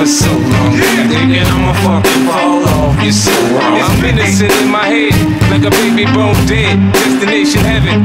for a track to explode on you. Get stunned if you want and your ass to get rolled on. It feels like my flow's been hot for so long. You thinking I'ma fucking fall off? You're so wrong. I'm innocent in my head, like a baby bone dead. Destination heaven.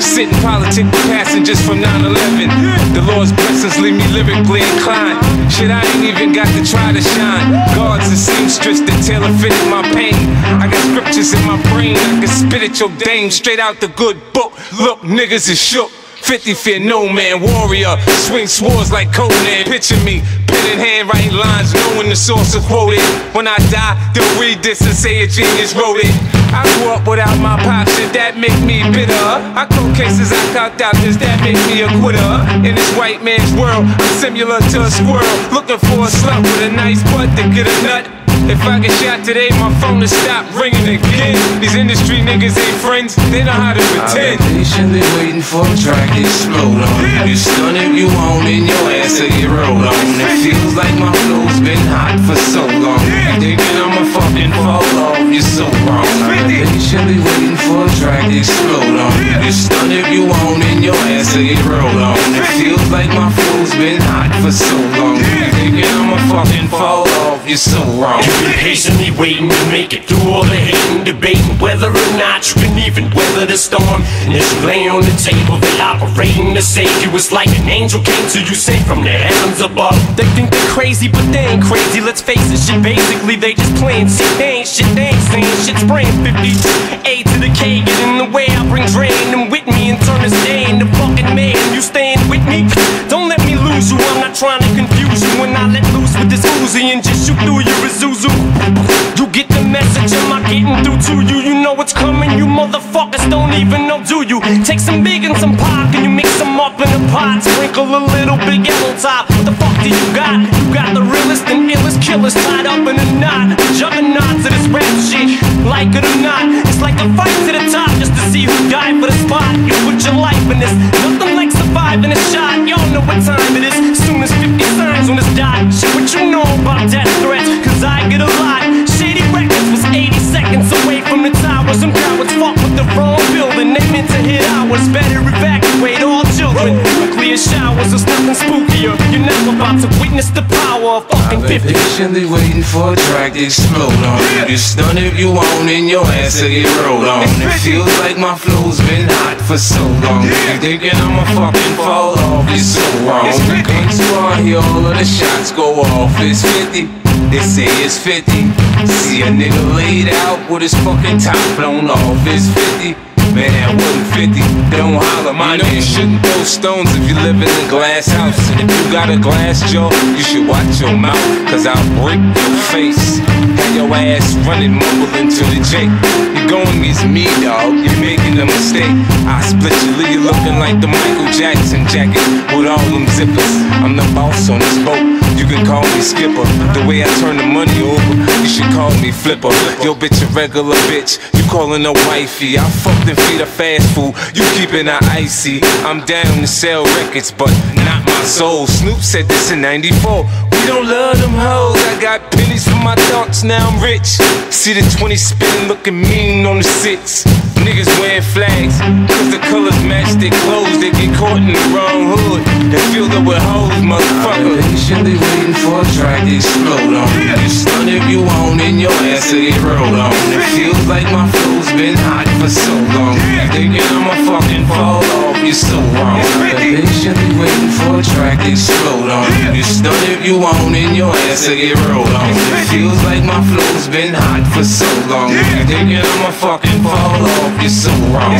Sitting politic with passengers from 9-11. The Lord's blessings leave me lyrically inclined. Shit, I ain't even got to try to shine. Guards and seamstress that tailor fitted my pain. I got scriptures in my brain, I can spit at your dame straight out the good book. Look, niggas is shook. 50 fear no man, warrior, swing swords like Conan. Picture me, pen in hand, writing lines, knowing the source of quoted. When I die, they'll read this and say a genius wrote it. I grew up without my pop, shit that make me bitter. I close cases, I caught doctors, that make me a quitter. In this white man's world, I'm similar to a squirrel, looking for a slut with a nice butt to get a nut. If I get shot today, my phone will stop ringing again. These industry niggas ain't friends, they know how to pretend. I've been patiently waiting for a track to explode on you. stun if you want and your ass to get rolled on. It feels like my flow's been hot for so long. You thinking I'ma fucking fall off? You're so wrong. I've been patiently waiting for a track to explode on you. stun if you want and your ass to get rolled on. It feels like my flow's been hot for so long. You thinking I'ma fucking fall off? You're so wrong. You've been patiently waiting to make it through all the hating, debating whether or not you can even weather the storm. And as you lay on the table, they operating to save you. It's like an angel came to you, sent from the heavens above. They think they're crazy, but they ain't crazy. Let's face it, shit. Basically, they just playing shit. They ain't shit. They ain't saying shit. Spraying 50 A to the K. Get in the way. I bring Dre and them with me and turn this day into fucking man. You staying with me? Don't let me lose you. I'm not trying to confuse you. When I let loose with this Uzi and through your Isuzu. You get the message. Am I getting through to you? You know what's coming. You motherfuckers don't even know, do you? Take some big and some 'Pac and you mix them up in a pot. Sprinkle a little Big L on top. What the fuck do you got? You got the realest and power fucking I've been 50. patiently waiting for a track to explode on you. Get stunned if you want and your ass to get rolled on. It feels like my flow's been hot for so long. You thinking I'ma fucking fall off? You're so wrong. The guns far, here, all of the shots go off. It's 50. They say it's 50. See a nigga laid out with his fucking top blown off. It's 50. Man, that wasn't 50. They don't holler my You know you name. shouldn't throw stones if you live in a glass house. And if you got a glass jaw, you should watch your mouth, cause I'll break your face. Have your ass running, mumbling to the J. You're going against me, dog. You're making a mistake. I split you, leave you looking like the Michael Jackson jacket with all them zippers. I'm the boss on this boat. You can call me Skipper. The way I turn the money over, you should call me Flipper. Yo, bitch, a regular bitch. You calling a wifey. I fucked and feed her fast food. You keeping her icy. I'm down to sell records, but not my soul. Snoop said this in 94. We don't love them hoes. I got pennies for my thoughts, now I'm rich. See the 20 spinning, looking mean on the six. Niggas wearing flags, cause the colors match their clothes. They get caught in the wrong hood and filled up with hoes, motherfucker. patiently waiting for a track to explode on you. Stunned if you want and your ass to get rolled on. It feels like my flow's been hot for so long. Thinking I'ma fucking fall off? You're so wrong. Patiently waiting for a track to explode on you. Stunned if you want and your ass to get rolled on. It feels like my flow's been hot for so long. You thinking I'ma fucking fall off? You're so wrong.